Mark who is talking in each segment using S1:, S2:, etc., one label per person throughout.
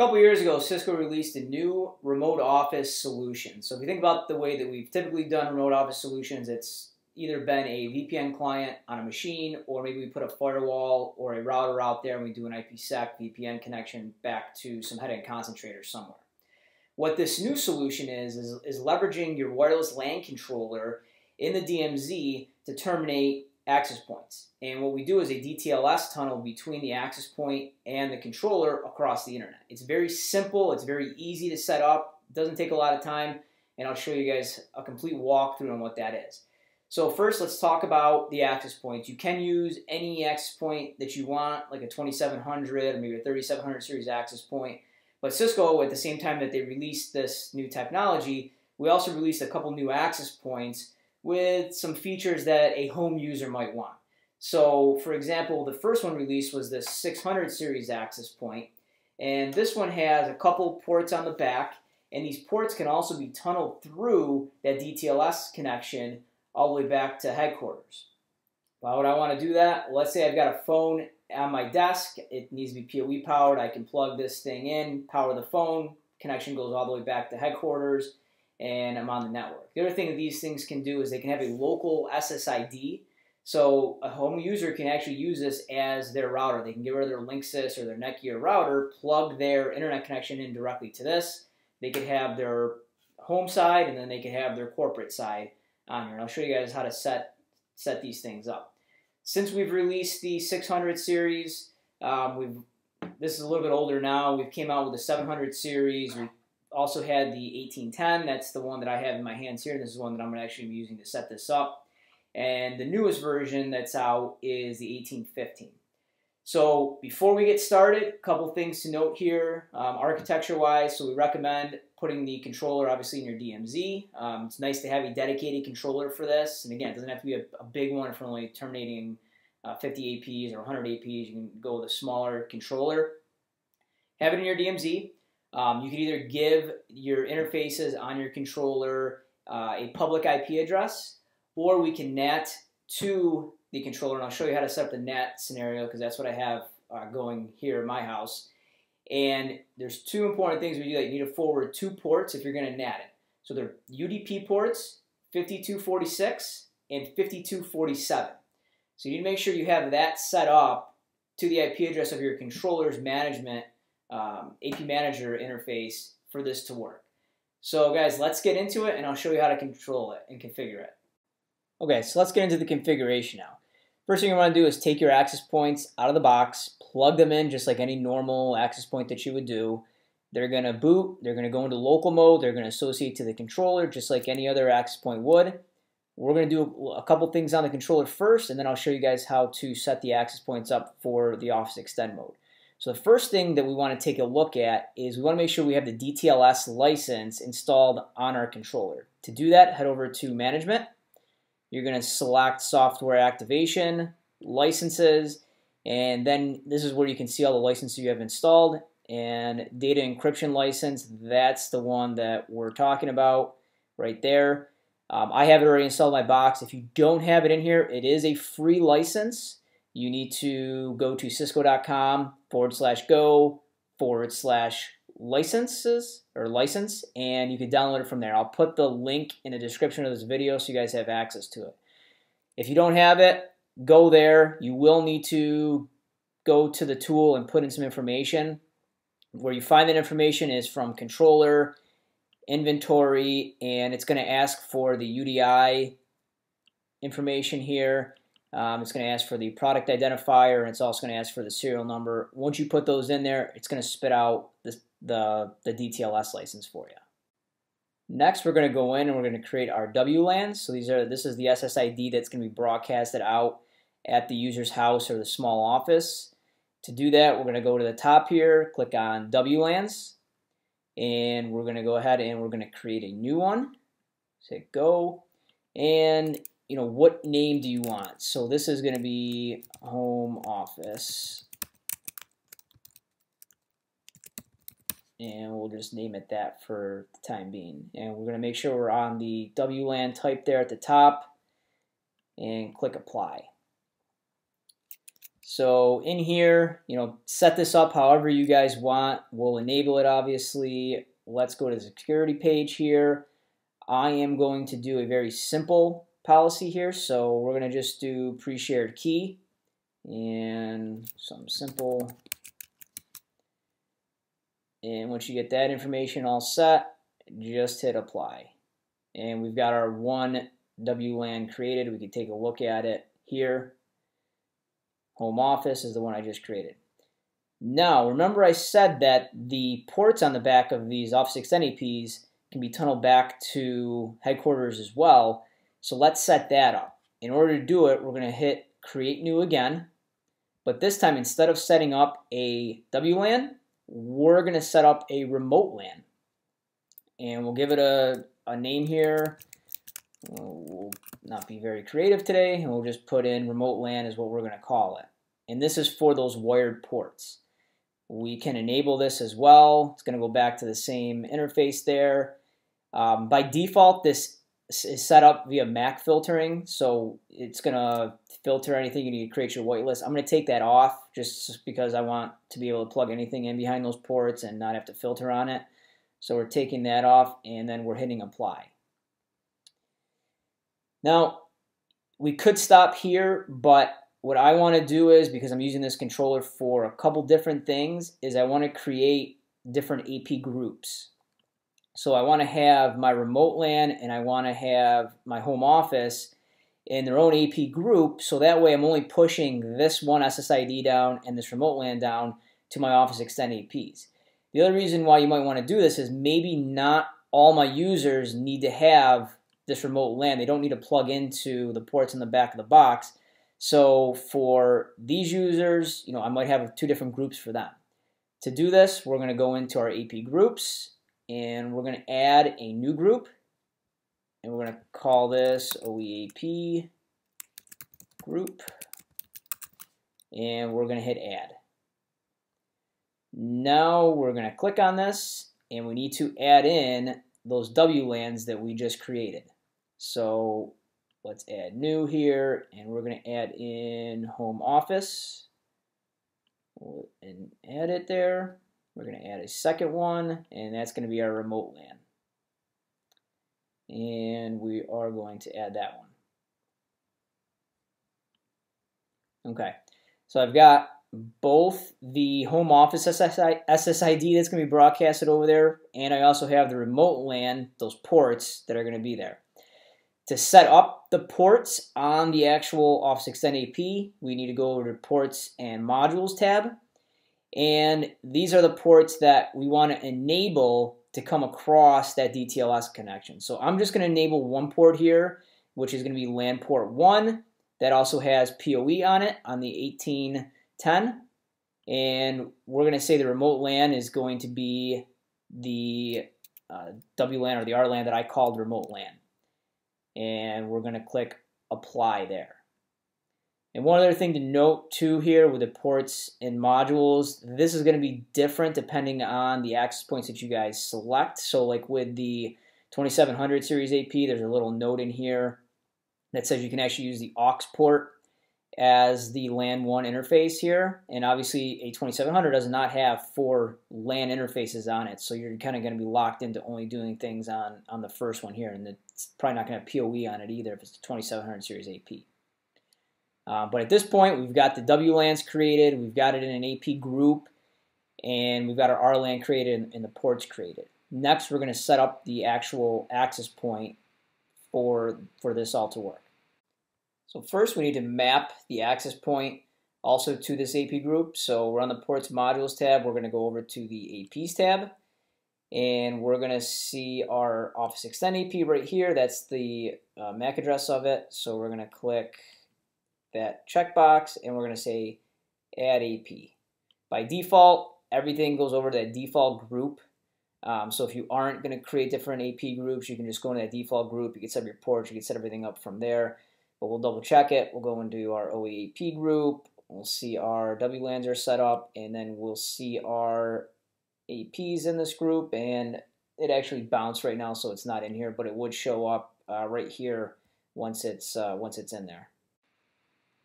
S1: couple years ago, Cisco released a new remote office solution. So if you think about the way that we've typically done remote office solutions, it's either been a VPN client on a machine, or maybe we put a firewall or a router out there and we do an IPsec VPN connection back to some head-end concentrator somewhere. What this new solution is, is, is leveraging your wireless LAN controller in the DMZ to terminate access points. And what we do is a DTLS tunnel between the access point and the controller across the internet. It's very simple, it's very easy to set up, doesn't take a lot of time, and I'll show you guys a complete walkthrough on what that is. So first, let's talk about the access points. You can use any access point that you want, like a 2700 or maybe a 3700 series access point. But Cisco, at the same time that they released this new technology, we also released a couple new access points with some features that a home user might want. So, for example, the first one released was this 600 series access point, and this one has a couple ports on the back, and these ports can also be tunneled through that DTLS connection all the way back to headquarters. Why would I want to do that? Let's say I've got a phone on my desk, it needs to be PoE powered, I can plug this thing in, power the phone, connection goes all the way back to headquarters, and I'm on the network. The other thing that these things can do is they can have a local SSID. So a home user can actually use this as their router. They can get rid of their Linksys or their Netgear router, plug their internet connection in directly to this. They could have their home side and then they could have their corporate side on here. And I'll show you guys how to set set these things up. Since we've released the 600 series, um, we've this is a little bit older now. We've came out with the 700 series. We also had the 1810. That's the one that I have in my hands here. This is one that I'm actually be using to set this up. And the newest version that's out is the 1815. So before we get started, a couple things to note here, um, architecture-wise. So we recommend putting the controller obviously in your DMZ. Um, it's nice to have a dedicated controller for this. And again, it doesn't have to be a, a big one for only terminating uh, 50 APs or 100 APs. You can go with a smaller controller. Have it in your DMZ. Um, you can either give your interfaces on your controller uh, a public IP address, or we can NAT to the controller. And I'll show you how to set up the NAT scenario because that's what I have uh, going here in my house. And there's two important things we do that you need to forward two ports if you're going to NAT it. So they're UDP ports, 5246 and 5247. So you need to make sure you have that set up to the IP address of your controller's management um, AP Manager interface for this to work. So guys, let's get into it and I'll show you how to control it and configure it. Okay, so let's get into the configuration now. First thing you want to do is take your access points out of the box, plug them in just like any normal access point that you would do. They're going to boot, they're going to go into local mode, they're going to associate to the controller just like any other access point would. We're going to do a couple things on the controller first, and then I'll show you guys how to set the access points up for the Office Extend mode. So the first thing that we want to take a look at is we want to make sure we have the DTLS license installed on our controller. To do that, head over to Management, you're going to select software activation, licenses, and then this is where you can see all the licenses you have installed. And data encryption license, that's the one that we're talking about right there. Um, I have it already installed in my box. If you don't have it in here, it is a free license. You need to go to cisco.com forward slash go forward slash licenses or license and you can download it from there. I'll put the link in the description of this video so you guys have access to it. If you don't have it, go there. You will need to go to the tool and put in some information. Where you find that information is from controller, inventory, and it's going to ask for the UDI information here. Um, it's going to ask for the product identifier, and it's also going to ask for the serial number. Once you put those in there, it's going to spit out this the, the DTLS license for you. Next, we're going to go in and we're going to create our WLANs. So these are this is the SSID that's going to be broadcasted out at the user's house or the small office. To do that, we're going to go to the top here, click on WLANs, and we're going to go ahead and we're going to create a new one. Say go, and you know what name do you want? So this is going to be home office and we'll just name it that for the time being. And we're going to make sure we're on the WLAN type there at the top and click apply. So in here, you know, set this up however you guys want. We'll enable it, obviously. Let's go to the security page here. I am going to do a very simple policy here. So we're going to just do pre-shared key and some simple. And once you get that information all set, just hit apply. And we've got our one WLAN created. We can take a look at it here. Home office is the one I just created. Now, remember I said that the ports on the back of these Office Extend APs can be tunneled back to headquarters as well. So let's set that up. In order to do it, we're going to hit create new again. But this time, instead of setting up a WLAN, we're going to set up a remote LAN. And we'll give it a, a name here. We'll not be very creative today, and we'll just put in remote LAN is what we're going to call it. And this is for those wired ports. We can enable this as well. It's going to go back to the same interface there. Um, by default, this is set up via MAC filtering, so it's to filter anything you need to create your whitelist. I'm to take that off just because I want to be able to plug anything in behind those ports and not have to filter on it. So we're taking that off and then we're hitting apply. Now, we could stop here, but what I want to do is, because I'm using this controller for a couple different things, is I want to create different AP groups. So I want to have my remote LAN and I want to have my home office in their own AP group. So that way I'm only pushing this one SSID down and this remote LAN down to my Office Extend APs. The other reason why you might want to do this is maybe not all my users need to have this remote LAN. They don't need to plug into the ports in the back of the box. So for these users, you know, I might have two different groups for them. To do this, we're going to go into our AP groups and we're going to add a new group and we're going to call this OEAP group and we're going to hit add. Now we're going to click on this and we need to add in those WLANs that we just created. So let's add new here and we're going to add in home office and add it there. We're going to add a second one, and that's going to be our remote LAN. And we are going to add that one. Okay, so I've got both the home office SSID that's going to be broadcasted over there, and I also have the remote LAN, those ports that are going to be there. To set up the ports on the actual Office Extend AP, we need to go over to Ports and Modules tab. And these are the ports that we want to enable to come across that DTLS connection. So I'm just going to enable one port here, which is going to be LAN port 1. That also has PoE on it on the 1810. And we're going to say the remote LAN is going to be the uh, WLAN or the RLAN that I called remote LAN. And we're going to click apply there. And one other thing to note too here with the ports and modules, this is going to be different depending on the access points that you guys select. So like with the 2700 series AP, there's a little note in here that says you can actually use the aux port as the LAN 1 interface here. And obviously a 2700 does not have four LAN interfaces on it. So you're kind of going to be locked into only doing things on, on the first one here. And it's probably not going to have PoE on it either if it's the 2700 series AP. Uh, but at this point, we've got the WLANs created, we've got it in an AP group, and we've got our RLAN created and, and the ports created. Next, we're going to set up the actual access point for, for this all to work. So first, we need to map the access point also to this AP group. So we're on the Ports Modules tab. We're going to go over to the APs tab. And we're going to see our Office Extend AP right here. That's the uh, MAC address of it. So we're going to click that checkbox and we're going to say add AP. By default, everything goes over to that default group. Um, so if you aren't going to create different AP groups, you can just go into that default group. You can set up your ports. You can set everything up from there. But we'll double check it. We'll go into our OEAP group. We'll see our WLANs are set up, and then we'll see our APs in this group. And it actually bounced right now, so it's not in here, but it would show up uh, right here once it's uh, once it's in there.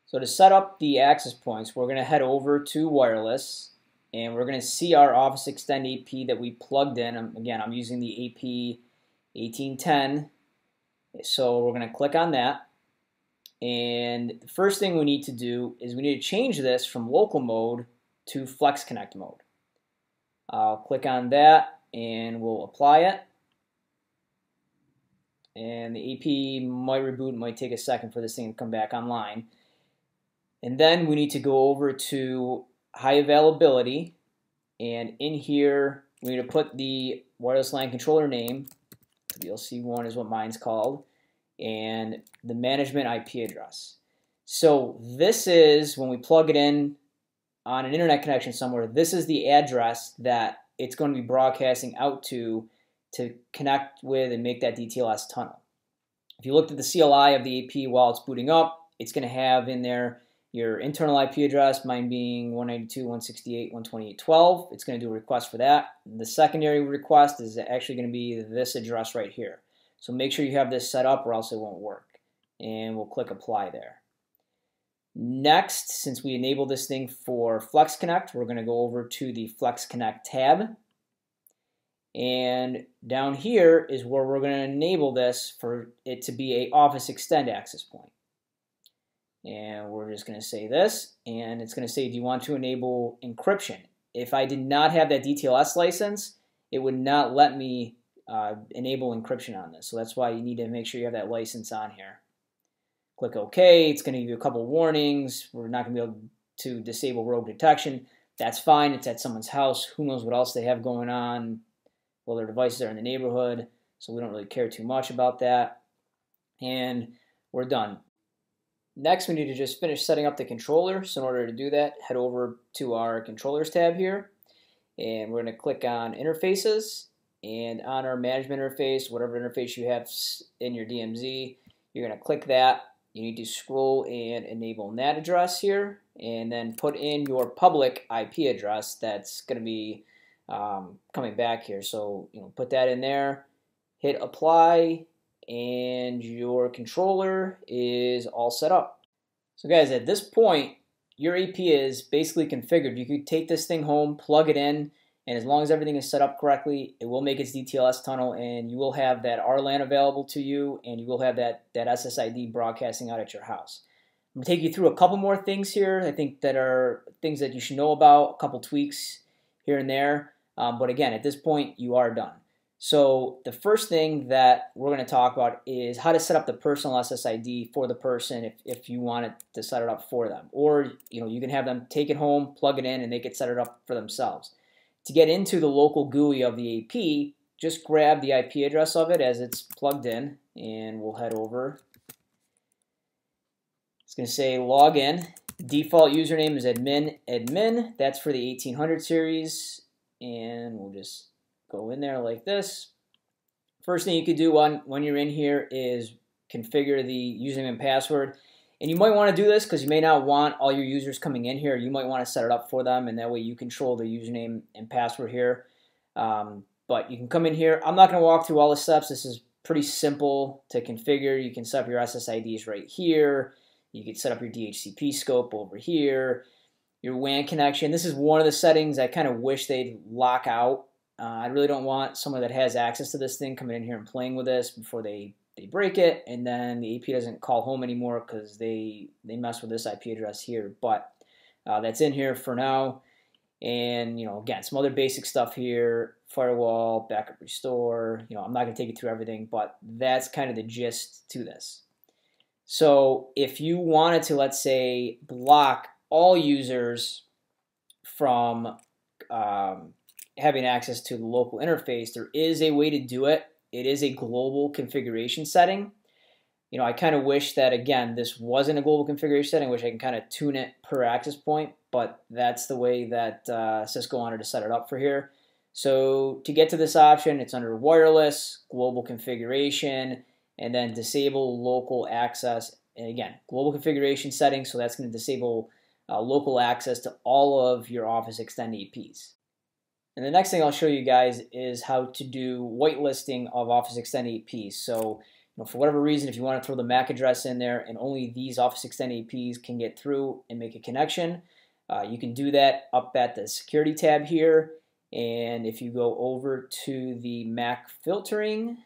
S1: So to set up the access points, we're going to head over to wireless and we're going to see our Office Extend AP that we plugged in. Um, again, I'm using the AP 1810. So we're going to click on that. And the first thing we need to do is we need to change this from local mode to Flex Connect mode. I'll click on that and we'll apply it. And the AP might reboot, might take a second for this thing to come back online. And then we need to go over to high availability. And in here, we need to put the wireless LAN controller name. VLC1 is what mine's called. And the management IP address. So this is, when we plug it in on an internet connection somewhere, this is the address that it's going to be broadcasting out to to connect with and make that DTLS tunnel. If you looked at the CLI of the AP while it's booting up, it's going to have in there your internal IP address, mine being 192.168.128.12. It's going to do a request for that. The secondary request is actually going to be this address right here. So make sure you have this set up or else it won't work. And we'll click apply there. Next, since we enabled this thing for Flex Connect, we're going to go over to the Flex Connect tab. And down here is where we're going to enable this for it to be a Office Extend access point. And we're just going to say this, and it's going to say, do you want to enable encryption? If I did not have that DTLS license, it would not let me uh, enable encryption on this. So that's why you need to make sure you have that license on here. Click OK. It's going to give you a couple warnings. We're not going to be able to disable rogue detection. That's fine. It's at someone's house. Who knows what else they have going on? Well, their devices are in the neighborhood, so we don't really care too much about that. And we're done. Next, we need to just finish setting up the controller. So in order to do that, head over to our controllers tab here. And we're going to click on interfaces. And on our management interface, whatever interface you have in your DMZ, you're going to click that. You need to scroll and enable NAT address here. And then put in your public IP address that's going to be um, coming back here. So you know, put that in there. Hit apply and your controller is all set up. So guys, at this point, your AP is basically configured. You could take this thing home, plug it in, and as long as everything is set up correctly, it will make its DTLS tunnel, and you will have that RLAN available to you, and you will have that, that SSID broadcasting out at your house. I'm to take you through a couple more things here, I think that are things that you should know about, a couple tweaks here and there. Um, but again, at this point, you are done. So the first thing that we're going to talk about is how to set up the personal SSID for the person if, if you wanted to set it up for them. Or you know you can have them take it home, plug it in, and they can set it up for themselves. To get into the local GUI of the AP, just grab the IP address of it as it's plugged in, and we'll head over. It's going to say login. Default username is admin admin. That's for the 1800 series, and we'll just go in there like this. First thing you could do when, when you're in here is configure the username and password. And you might want to do this because you may not want all your users coming in here. You might want to set it up for them, and that way you control the username and password here. Um, but you can come in here. I'm not going to walk through all the steps. This is pretty simple to configure. You can set up your SSIDs right here. You can set up your DHCP scope over here. Your WAN connection. This is one of the settings I kind of wish they'd lock out uh, I really don't want someone that has access to this thing coming in here and playing with this before they, they break it, and then the AP doesn't call home anymore because they, they mess with this IP address here. But uh, that's in here for now. And, you know, again, some other basic stuff here, firewall, backup restore. You know, I'm not going to take you through everything, but that's kind of the gist to this. So if you wanted to, let's say, block all users from um, having access to the local interface, there is a way to do it. It is a global configuration setting. You know, I kind of wish that, again, this wasn't a global configuration setting. which I can kind of tune it per access point, but that's the way that uh, Cisco wanted to set it up for here. So to get to this option, it's under wireless, global configuration, and then disable local access. And again, global configuration settings, so that's going to disable uh, local access to all of your Office Extend APs. And the next thing I'll show you guys is how to do whitelisting of Office Extend APs. So you know, for whatever reason, if you want to throw the MAC address in there and only these Office Extend APs can get through and make a connection, uh, you can do that up at the security tab here. And if you go over to the MAC filtering,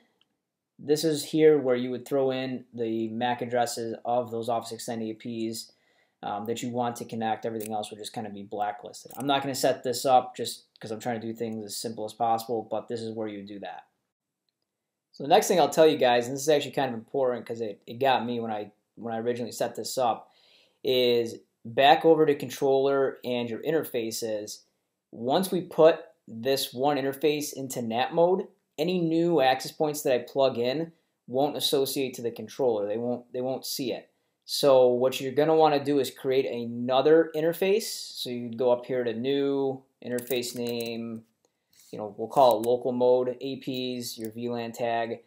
S1: this is here where you would throw in the MAC addresses of those Office Extend APs um, that you want to connect. Everything else will just kind of be blacklisted. I'm not going to set this up just because I'm trying to do things as simple as possible, but this is where you do that. So the next thing I'll tell you guys, and this is actually kind of important because it, it got me when I when I originally set this up, is back over to controller and your interfaces. Once we put this one interface into NAT mode, any new access points that I plug in won't associate to the controller. They won't they won't see it. So what you're going to want to do is create another interface. So you go up here to new interface name, you know, we'll call it local mode APs, your VLAN tag.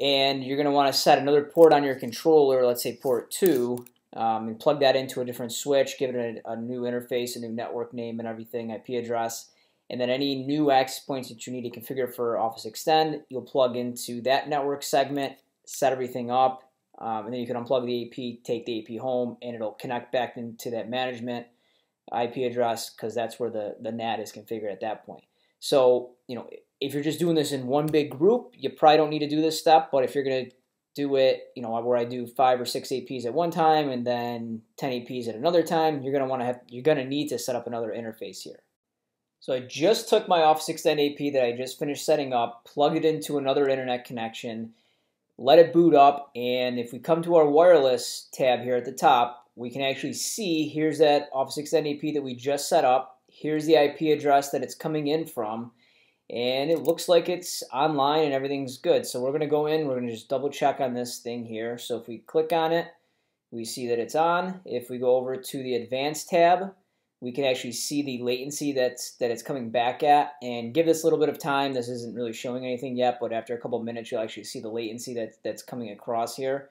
S1: And you're going to want to set another port on your controller, let's say port 2, um, and plug that into a different switch, give it a, a new interface, a new network name and everything, IP address. And then any new access points that you need to configure for Office Extend, you'll plug into that network segment, set everything up, um, and then you can unplug the AP, take the AP home, and it'll connect back into that management IP address because that's where the, the NAT is configured at that point. So, you know, if you're just doing this in one big group, you probably don't need to do this step. But if you're going to do it, you know, where I do five or six APs at one time and then 10 APs at another time, you're going to want to have, you're going to need to set up another interface here. So I just took my Office Extend AP that I just finished setting up, plugged it into another internet connection, let it boot up, and if we come to our wireless tab here at the top, we can actually see here's that Office Extend AP that we just set up. Here's the IP address that it's coming in from, and it looks like it's online and everything's good. So we're going to go in, we're going to just double check on this thing here. So if we click on it, we see that it's on. If we go over to the Advanced tab, we can actually see the latency that's that it's coming back at and give this a little bit of time. This isn't really showing anything yet but after a couple minutes you'll actually see the latency that, that's coming across here.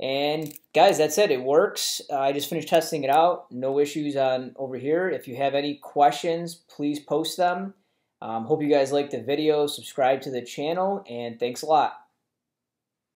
S1: And guys that's it. It works. Uh, I just finished testing it out. No issues on over here. If you have any questions please post them. Um, hope you guys liked the video. Subscribe to the channel and thanks a lot